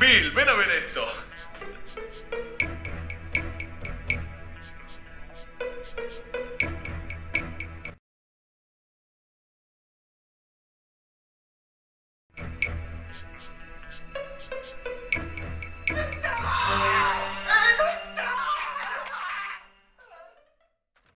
Bill, ven a ver esto.